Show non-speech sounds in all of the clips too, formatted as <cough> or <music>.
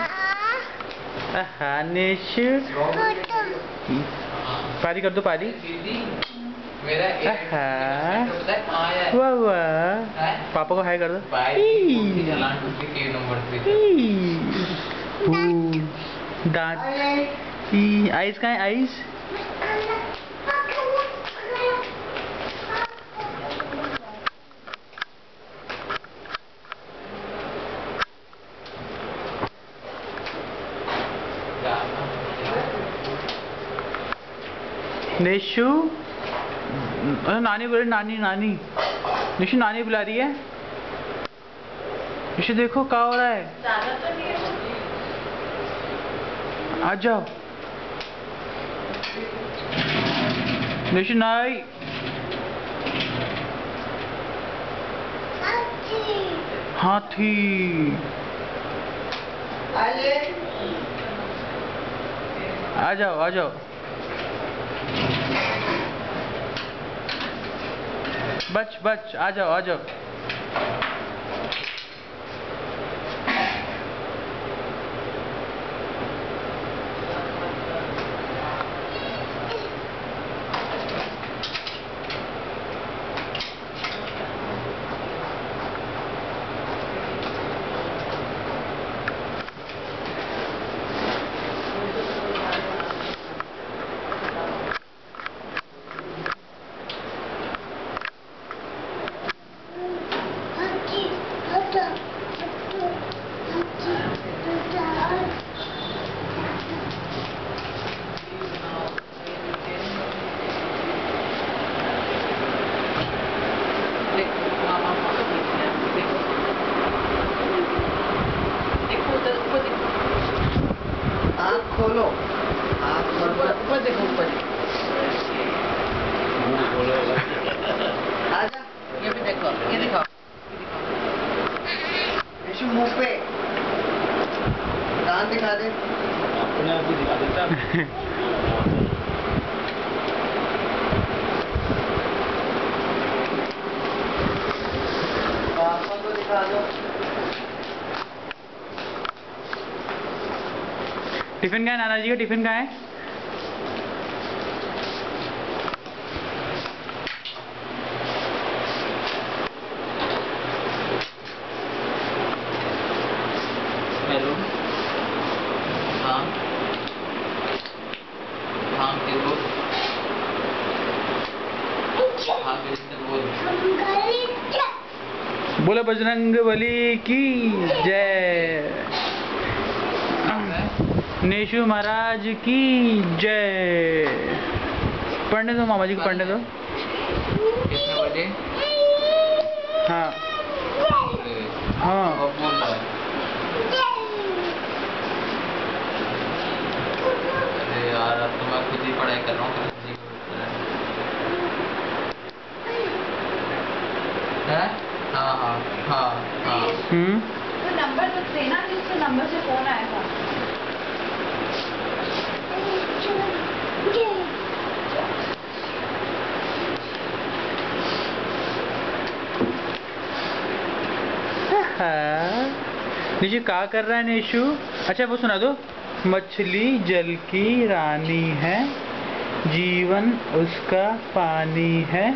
आहा पारी कर दो पारी वाह वाह पापा को हाय कर दो। की के। दांत आइस कहाँ है आइस निशु नानी बोले नानी नानी। निशु, नानी बुला रही है? निशु, देखो, क्या हो रहा है? आ जाओ। निशु, नाई। हाथी। आ जाओ आ जाओ। बच बच आ जाओ आ जाओ। कान दिखा दे। अपने आप ही दिखा देता पापा को दिखा दो। टिफ़िन का है नाना जी का टिफ़िन का है हेलो हाँ हाँ देखो हाँ किसने बोल बजरंग बली की जय। नेशु महाराज की जय। पढ़ने दो मामा जी को, पढ़ने दो। हाँ। हाँ। यार, अब तो मैं खुद ही, पढ़ाई कर रहा है। हाँ हाँ। हम्म? तो नंबर तो देना जिससे नंबर से फ़ोन आया था। <laughs> निशु क्या कर रहा है निशु? अच्छा वो सुना दो। मछली जल की रानी है जीवन उसका पानी है।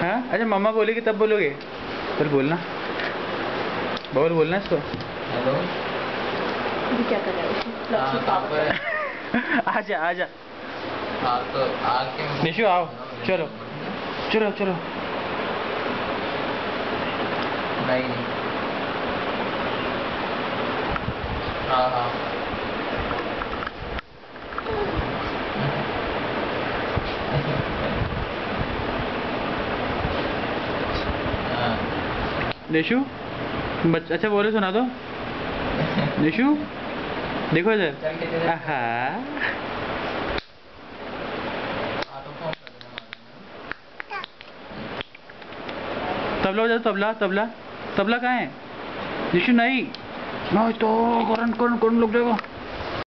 हाँ? अच्छा मम्मा बोलेगी तब बोलोगे? फिर बोलना। बोल बोलना इसको। हेलो। ये क्या कर रहा है? आजा आजा तो निशु, आओ, चलो। चलो चलो। नहीं। हाँ हाँ। निशु? बच अच्छा बोले, सुना दो। निशु? देखो इधर। आहा। तबला बजा तबला तबला। तबला कहाँ है? निशु नहीं। नहीं तो करंट करंट करंट लग जाएगा